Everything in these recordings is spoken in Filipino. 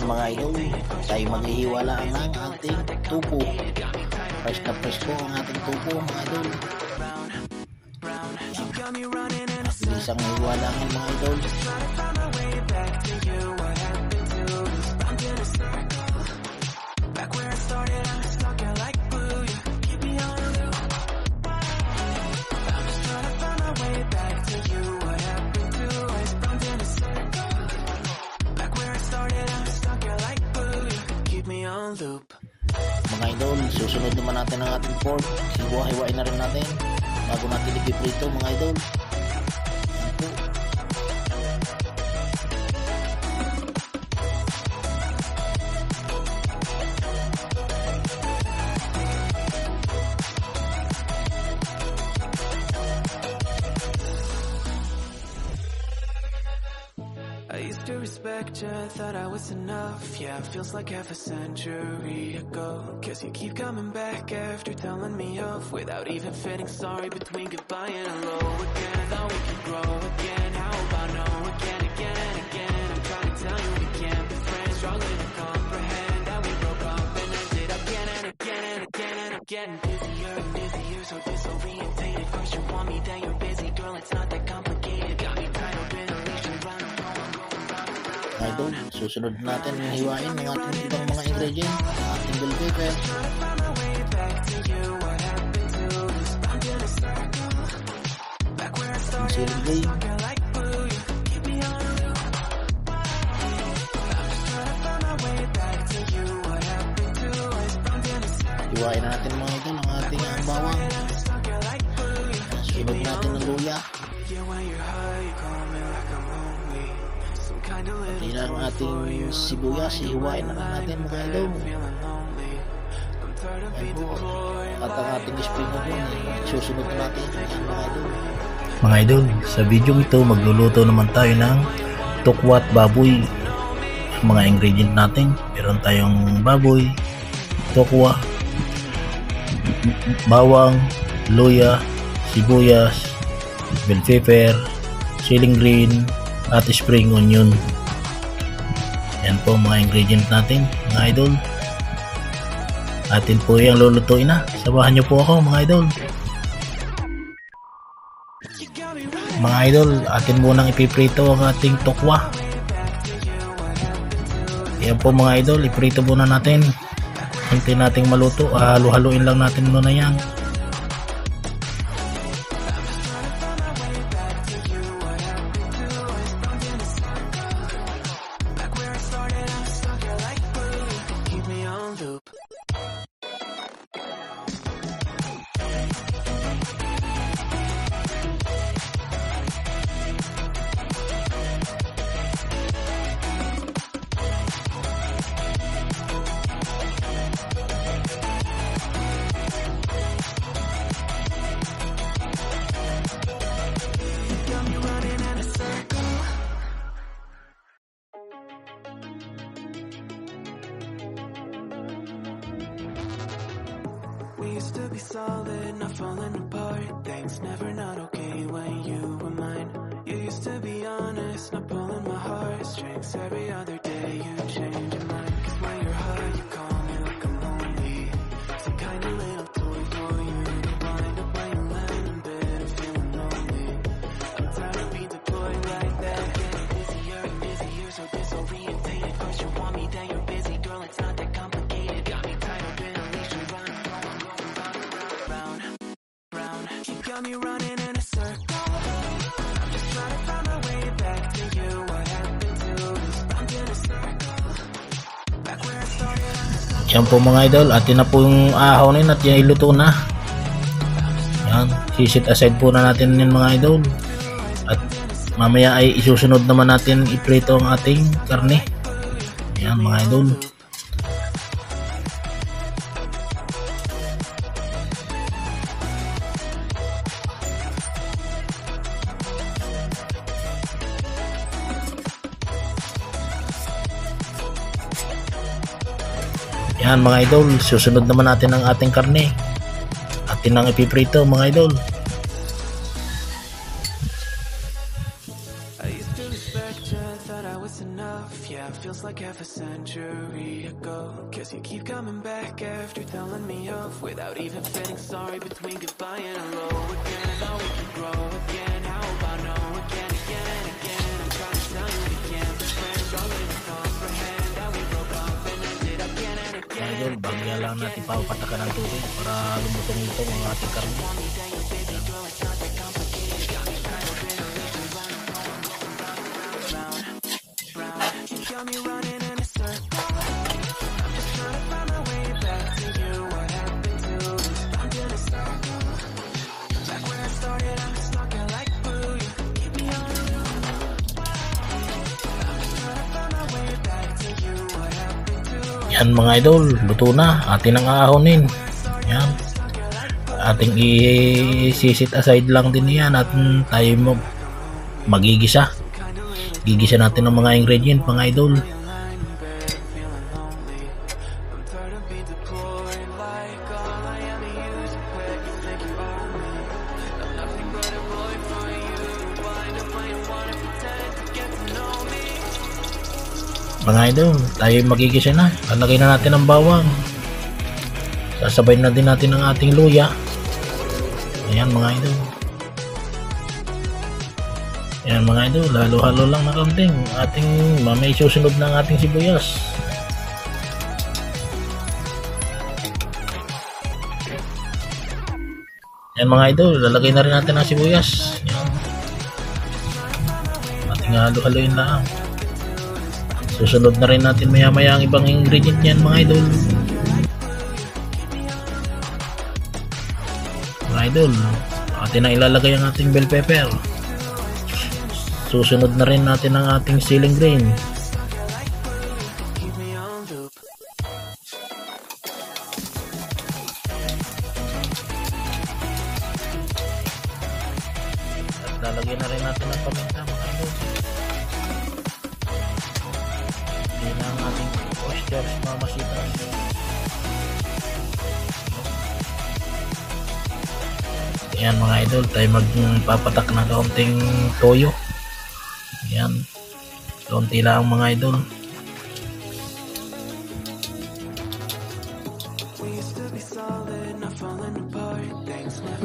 Yan mga idol, tayo maghihiwala ng ating tupo. Fresh na fresh po ang ating tupo mga idol. you got me running in a Bilisang hiwala ng mga idol. Loop. Mga idol, susunod naman natin ang ating pork. Hiwa-hiwain na rin natin. Bago natin ipiprito mga idol. Respect thought I was enough. Yeah, it feels like half a century ago. Guess you keep coming back after telling me off without even feeling sorry between goodbye and hello again. Thought we could grow again. How about no again, again and again? I'm trying to tell you we can't be friends. Struggling to comprehend that we broke up and ended up again and again and again and I'm getting busier and busier, so disorientated. To find my way back to you. What happened to us? Round in a circle. Hiwain na natin mga idol ang ating ang bawang. Stuck here like glue. You Sunod natin ang luya. Yeah, when you're high, you call me like I'm lonely. Pati na ang ating sibuyas. Hiwain na lang natin mga idol. At ang ating spring onion. Susunod na natin. Yan mga idol. Mga idol, sa video ito magluluto naman tayo ng tukwat baboy. Mga ingredient natin, meron tayong baboy, tukwa, bawang, luya, sibuyas, bell pepper, siling green, at spring onion. Yan po mga ingredient natin, mga idol. Atin po yung lulutuin na. Sabahan niyo po ako, mga idol. Mga idol, atin munang ipiprito ang ating tukwa. Yan po mga idol, iprito muna natin. Hintay nating maluto, ah, halu-haluin lang natin muna yan. Solid, not falling apart. Things never not okay when you were mine. You used to be honest, not pulling my heartstrings. Every other day you change your mind. Yan po mga idol, atin na po yung ahawin at yan iluto na. Yan, sisit aside po na natin yan mga idol. At mamaya ay isusunod naman natin iprito ang ating karne. Ayan mga idol. Yan mga idol, susunod naman natin ang ating karne. Atin ang ipiprito mga idol. Lang natin papapatakan ng tubig para lumutong-lutong ang ating karne. To us? Yan mga idol, luto na. Atin ang aahonin. Yan. Ating i-sit aside lang din yan at tayo mo magigisa. Gigisa natin ng mga ingredient mga idol. Mga idol, tayo magigisa na. Lalagay na natin ang bawang. Sasabay na din natin ang ating luya. Ayan mga idol. Ayan mga idol, halo-halo lang na kaunting. Ating mamay susunod ng ating sibuyas. Ayan mga idol, lalagay na rin natin ang sibuyas. Ayan. Ating halo-haloin lang. Susunod na rin natin maya maya ang ibang ingredient niyan mga idol. Mga idol, atin na ilalagay ang ating bell pepper. Susunod na rin natin ang ating ceiling green. At lalagyan na rin natin ang paminta mga idol. Oysters mamasitas. Ayan mga idol, tayo magpapatak ng kaunting toyo. Ayan. Kaunti lang mga idol.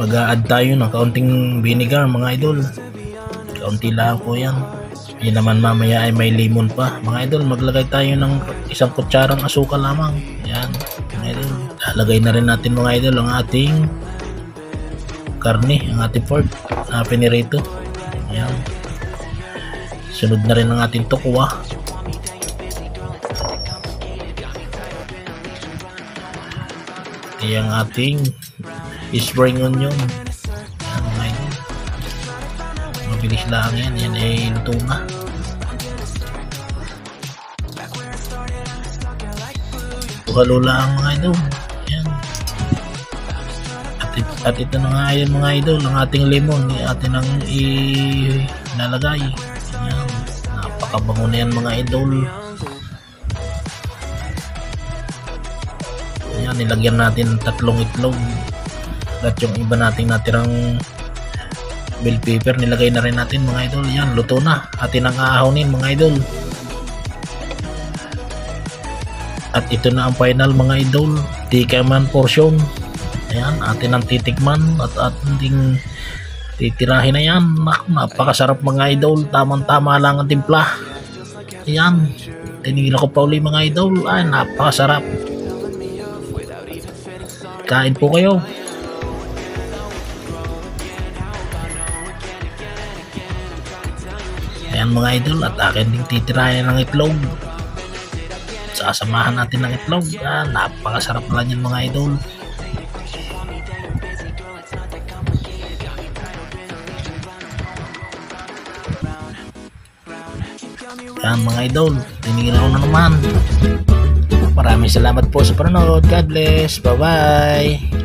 Mag-a-add tayo ng kaunting vinegar mga idol. Kaunti lang po yan. Yan naman mamaya ay may lemon pa. Mga idol, maglagay tayo ng isang kutsarang asukal lamang. Yan. Mga idol. Lalagay na rin natin mga idol ang ating karne, ang ating pork na pinirito. Yan. Sunod na rin ang ating tukwa. Yan ang ating spring onion. Yan. Mabilis lang yan. Yan ay luto na. Halo lang mga idol. Yan. At, at ito na nga yan mga idol. Ang ating lemon. Atin ang ilalagay. Yan. Napakabango na yan mga idol. Ayan, nilagyan natin ng tatlong itlog. At yung iba nating natirang bell pepper, nilagay na rin natin mga idol. Yan, luto na. Atin ang aahonin mga idol. At ito na ang final mga idol. Tikaman portion. Ayan, atin ang titikman at ating titirahin na yan. Napakasarap mga idol. Tamang-tama lang ang timpla. Ayan, tinigil ko pa uli mga idol. Ay, napakasarap. Kain po kayo. Mga idol at akin ding titirahin ng itlog. Sasamahan natin ng itlog. Ah, napakasarap pala yan mga idol. Yan mga idol, tinignan ko na naman. Maraming salamat po sa panonood. God bless. Bye-bye.